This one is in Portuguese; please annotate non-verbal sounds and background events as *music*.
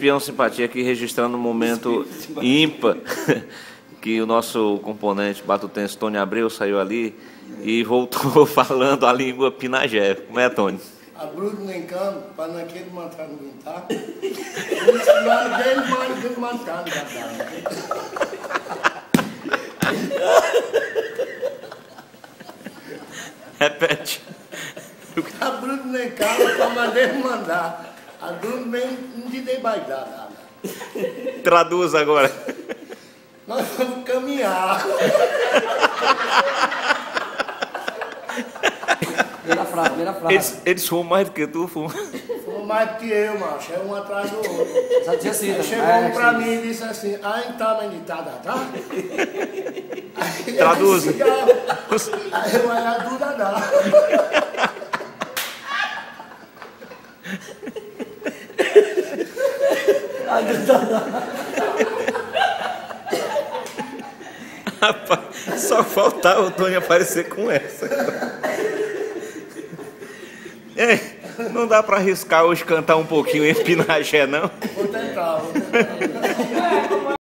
Espião Simpatia aqui registrando um momento ímpar *laughs* que o nosso componente batutense Tony Abreu saiu ali e voltou *laughs* falando a língua pinagé. Como é, Tony? A Bruno campo, para naquele matando tá? Dele, matando Repete. A Bruno campo, para mandar mandar. A. *laughs* Traduz agora. Nós vamos caminhar. Primeira frase, primeira frase. Eles, eles fumam mais do que tu, fumam. Fomos mais que eu, macho. É um atrás do outro. Já tinha sido. Aí chegou é, um pra sim. mim e disse assim, ah, então, meditada, tá? Traduz. Aí eu olhei, dura dá. *laughs* *laughs* Rapaz, só faltava o Tony aparecer com essa. Ei, não dá pra arriscar hoje cantar um pouquinho em Pinagé, não? Vou tentar, vou tentar. *laughs*